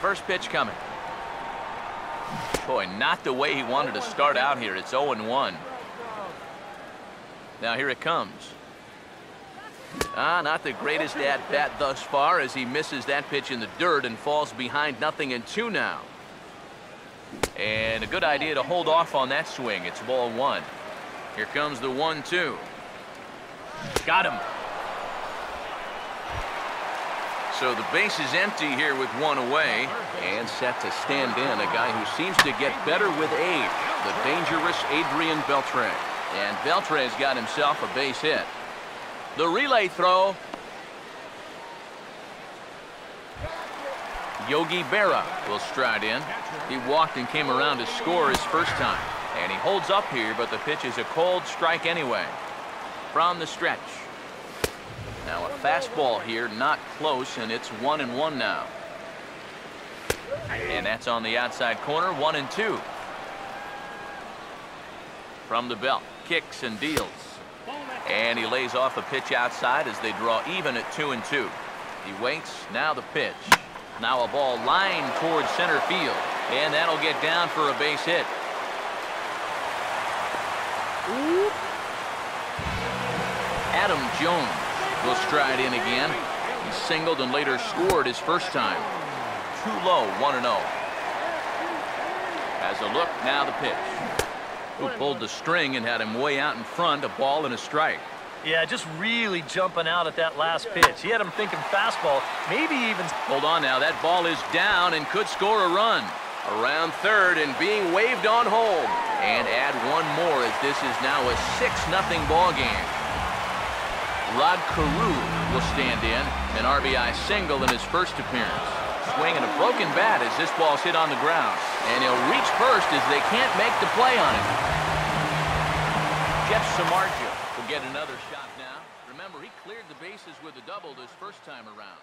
First pitch coming. Boy, not the way he wanted to start out here. It's 0-1. Now here it comes. Ah, not the greatest at-bat thus far as he misses that pitch in the dirt and falls behind nothing in two now. And a good idea to hold off on that swing. It's ball one. Here comes the one-two. Got him. So the base is empty here with one away and set to stand in a guy who seems to get better with age, the dangerous Adrian Beltre. And Beltre's got himself a base hit. The relay throw. Yogi Berra will stride in. He walked and came around to score his first time. And he holds up here, but the pitch is a cold strike anyway. From the stretch. Now a fastball here, not close, and it's one and one now. And that's on the outside corner, one and two. From the belt, kicks and deals. And he lays off a pitch outside as they draw even at two and two. He waits, now the pitch. Now a ball lined towards center field. And that'll get down for a base hit. Adam Jones will stride in again. He singled and later scored his first time. Too low, 1-0. As a look, now the pitch. Who pulled the string and had him way out in front, a ball and a strike. Yeah, just really jumping out at that last pitch. He had him thinking fastball, maybe even... Hold on now, that ball is down and could score a run. Around third and being waved on home. And add one more as this is now a 6-0 ball game. Rod Carew will stand in, an RBI single in his first appearance. Swinging a broken bat as this ball's hit on the ground. And he'll reach first as they can't make the play on him. Jeff Samardzija will get another shot now. Remember, he cleared the bases with a double this first time around.